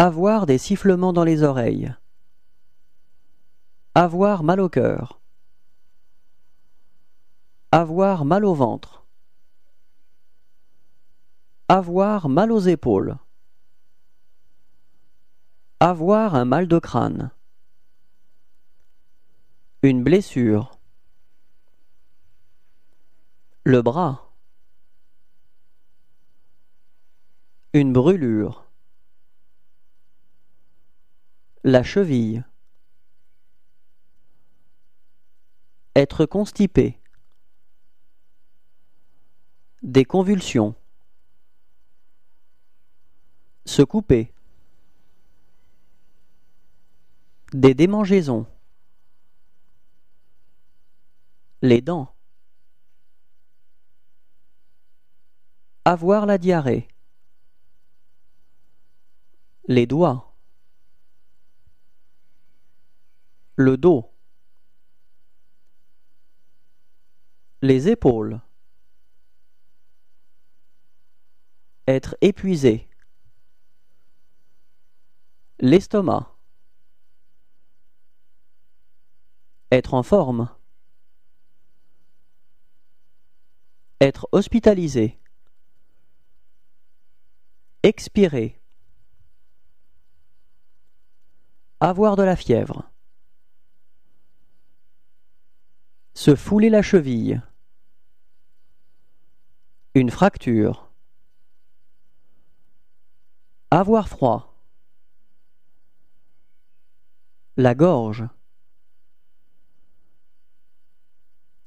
Avoir des sifflements dans les oreilles. Avoir mal au cœur. Avoir mal au ventre. Avoir mal aux épaules. Avoir un mal de crâne. Une blessure. Le bras. Une brûlure. La cheville. Être constipé. Des convulsions. Se couper. Des démangeaisons. Les dents. Avoir la diarrhée. Les doigts. Le dos. Les épaules. Être épuisé. L'estomac. Être en forme. Être hospitalisé. Expirer. Avoir de la fièvre. Se fouler la cheville. Une fracture. Avoir froid. La gorge.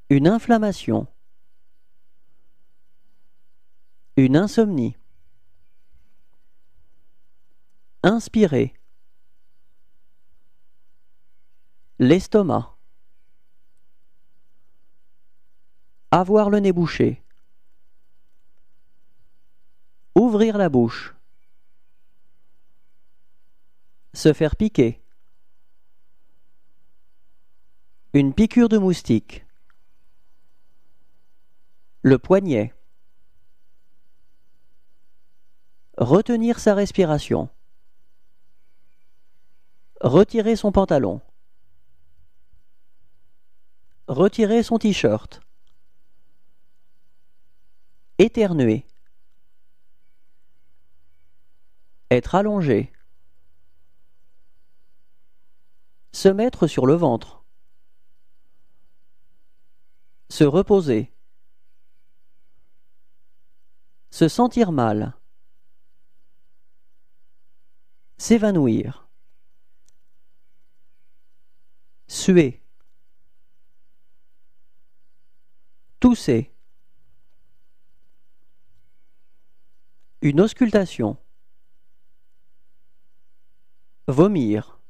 Une inflammation. Une insomnie. Inspirer. L'estomac. Avoir le nez bouché. Ouvrir la bouche. Se faire piquer. Une piqûre de moustique. Le poignet. Retenir sa respiration. Retirer son pantalon. Retirer son t-shirt. Éternuer. Être allongé. Se mettre sur le ventre. Se reposer. Se sentir mal. S'évanouir. Suer. Tousser. Une auscultation. Vomir.